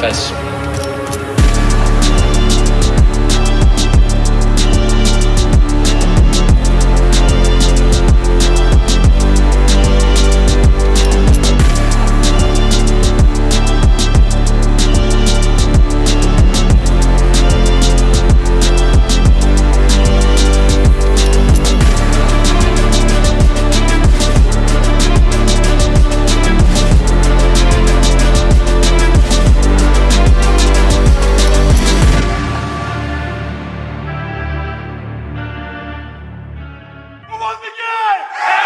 manifest won the game!